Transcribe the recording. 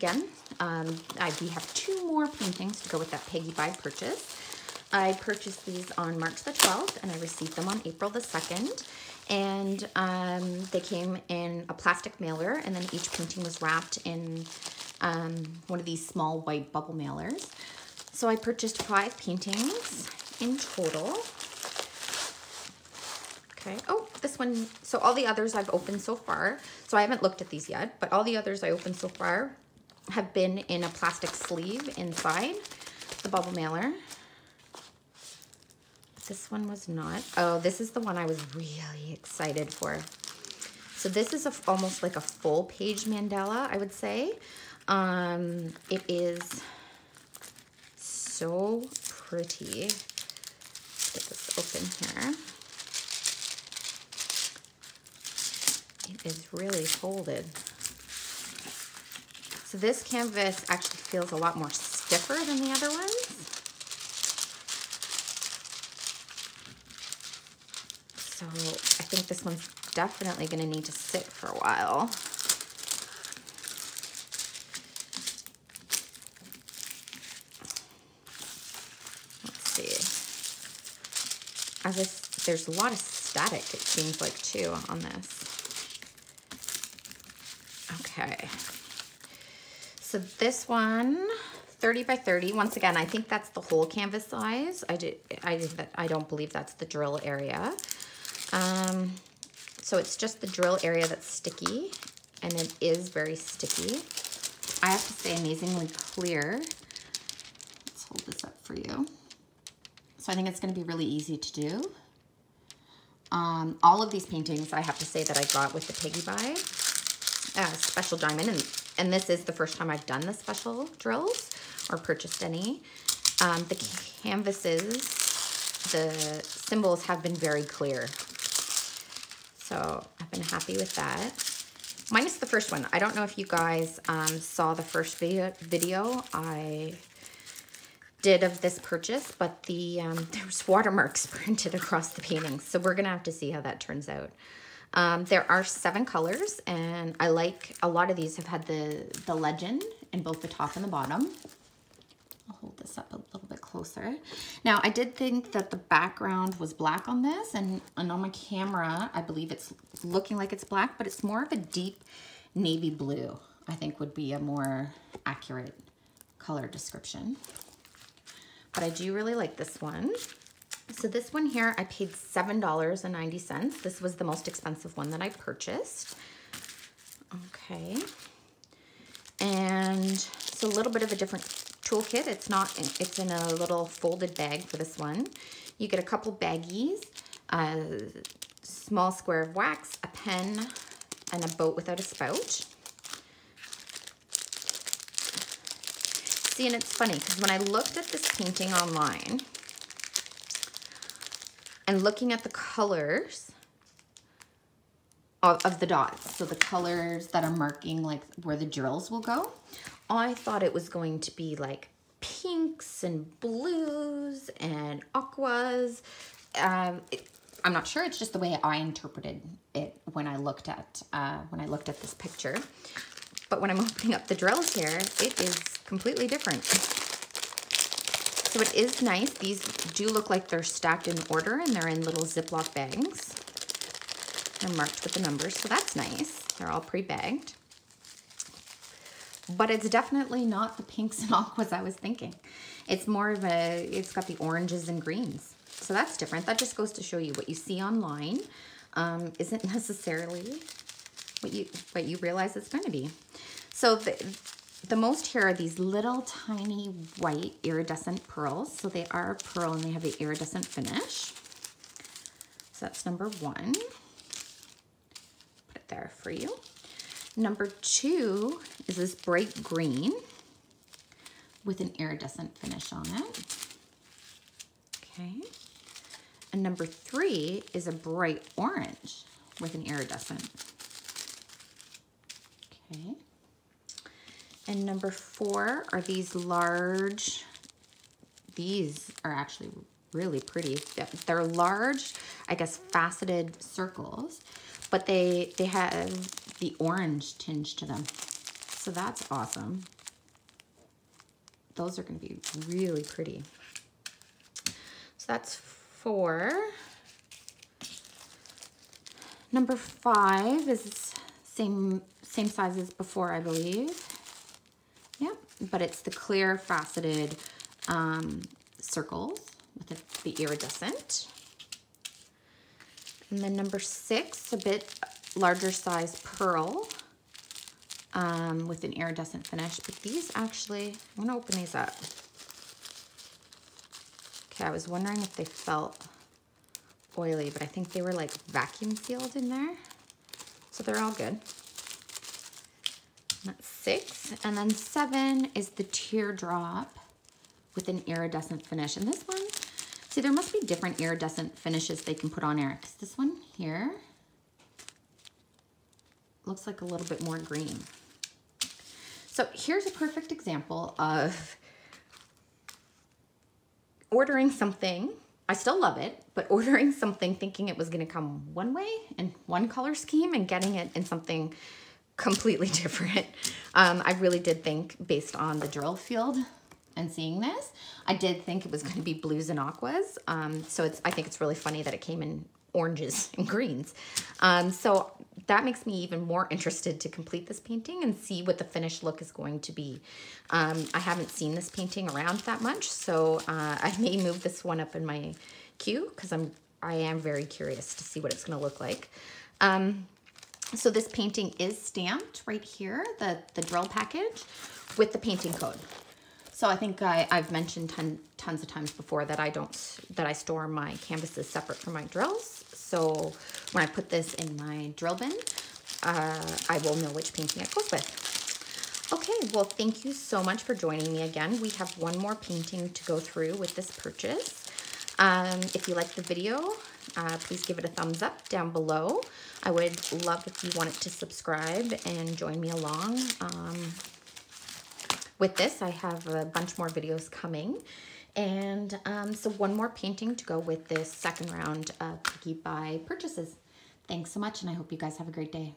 again. Um, I, we have two more paintings to go with that Peggybuy purchase. I purchased these on March the 12th and I received them on April the 2nd. And um, they came in a plastic mailer and then each painting was wrapped in um, one of these small white bubble mailers. So I purchased five paintings in total. Okay, oh, this one, so all the others I've opened so far, so I haven't looked at these yet, but all the others I opened so far have been in a plastic sleeve inside the bubble mailer. This one was not. Oh, this is the one I was really excited for. So this is a, almost like a full page mandala, I would say. Um, it is so pretty. Let's get this open here. It is really folded. So this canvas actually feels a lot more stiffer than the other ones. So I think this one's definitely gonna need to sit for a while. Let's see. As this, there's a lot of static, it seems like too, on this. Okay. So this one, 30 by 30. Once again, I think that's the whole canvas size. I did, I, I don't believe that's the drill area. Um, so it's just the drill area that's sticky, and it is very sticky. I have to say amazingly clear. Let's hold this up for you. So I think it's gonna be really easy to do. Um, all of these paintings, I have to say that I got with the Peggybuy uh, special diamond, and, and this is the first time I've done the special drills or purchased any. Um, the canvases, the symbols have been very clear. So I've been happy with that. Minus the first one. I don't know if you guys um, saw the first video, video I did of this purchase, but the um, there's watermarks printed across the paintings. So we're gonna have to see how that turns out. Um, there are seven colors and I like, a lot of these have had the, the legend in both the top and the bottom. I'll hold this up a little bit closer. Now I did think that the background was black on this and, and on my camera, I believe it's looking like it's black, but it's more of a deep navy blue, I think would be a more accurate color description. But I do really like this one. So this one here, I paid $7.90. This was the most expensive one that I purchased. Okay. And it's a little bit of a different toolkit. It's not, it's in a little folded bag for this one. You get a couple baggies, a small square of wax, a pen, and a boat without a spout. See, and it's funny because when I looked at this painting online, and looking at the colors of, of the dots, so the colors that are marking like where the drills will go, I thought it was going to be like pinks and blues and aquas. Um, it, I'm not sure. It's just the way I interpreted it when I looked at uh, when I looked at this picture. But when I'm opening up the drills here, it is completely different. So it is nice. These do look like they're stacked in order and they're in little Ziploc bags. They're marked with the numbers, so that's nice. They're all pre-bagged. But it's definitely not the pinks and aquas I was thinking. It's more of a, it's got the oranges and greens. So that's different. That just goes to show you what you see online um, isn't necessarily what you, what you realize it's going to be. So the, the most here are these little tiny white iridescent pearls. So they are pearl and they have the iridescent finish. So that's number one. Put it there for you. Number two is this bright green with an iridescent finish on it. Okay. And number three is a bright orange with an iridescent. Okay. And number four are these large, these are actually really pretty. They're large, I guess, faceted circles, but they, they have the orange tinge to them. So that's awesome. Those are going to be really pretty. So that's four. Number five is same same size as before, I believe. But it's the clear faceted um, circles with the, the iridescent. And then number six, a bit larger size pearl um, with an iridescent finish. But these actually, I'm gonna open these up. Okay, I was wondering if they felt oily, but I think they were like vacuum sealed in there. So they're all good. That's six. And then seven is the teardrop with an iridescent finish. And this one, see, there must be different iridescent finishes they can put on Eric. This one here looks like a little bit more green. So here's a perfect example of ordering something. I still love it, but ordering something thinking it was going to come one way in one color scheme and getting it in something completely different. Um, I really did think based on the drill field and seeing this, I did think it was going to be blues and aquas. Um, so it's, I think it's really funny that it came in oranges and greens. Um, so that makes me even more interested to complete this painting and see what the finished look is going to be. Um, I haven't seen this painting around that much, so uh, I may move this one up in my queue because I'm I am very curious to see what it's going to look like. Um, so this painting is stamped right here, the, the drill package, with the painting code. So I think I, have mentioned ton, tons of times before that I don't, that I store my canvases separate from my drills. So when I put this in my drill bin, uh, I will know which painting it goes with. Okay, well, thank you so much for joining me again. We have one more painting to go through with this purchase. Um, if you liked the video, uh, please give it a thumbs up down below. I would love if you wanted to subscribe and join me along. Um, with this, I have a bunch more videos coming. And um, so one more painting to go with this second round of Peggybuy purchases. Thanks so much, and I hope you guys have a great day.